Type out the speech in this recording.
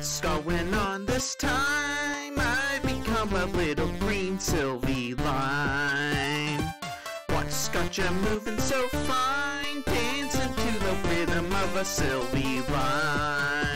What's going on this time? I've become a little green Sylvie Lime. What's got you moving so fine? Dancing to the rhythm of a Sylvie Lime.